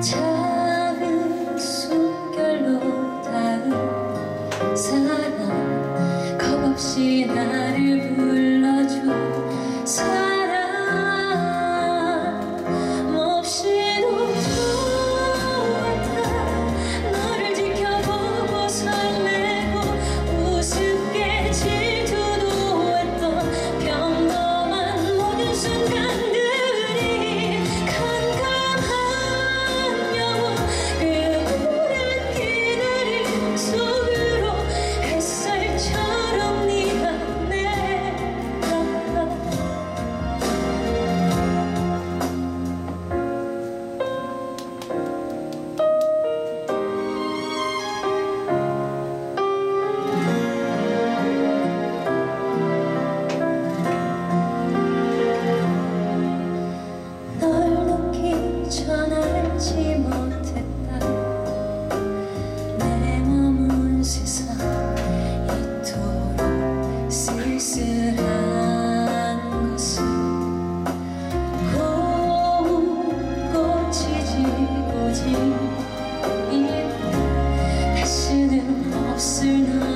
작은 숨결로 닿은 사랑 겁없이 나를 불러줘 사랑 몹시 없을 나.